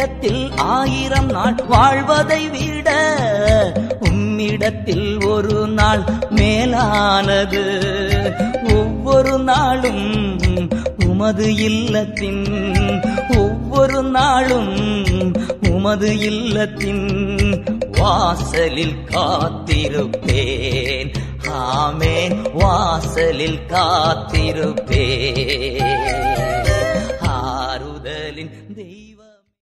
உம்மிடத்தில் ஆயிரம் நாள் வாழ்வதை விட உம்மிடத்தில் ஒரு நாள் மேலானது. ஒவ்வொரு நாளும் உமது இல்லத்தின் ஒவ்வொரு நாளும் உமது இல்லத்தின் வாசலில் காத்திருப்பேன். ஆமே வாசலில் காத்திருப்பேன். ஆறுதலின் தெய்வ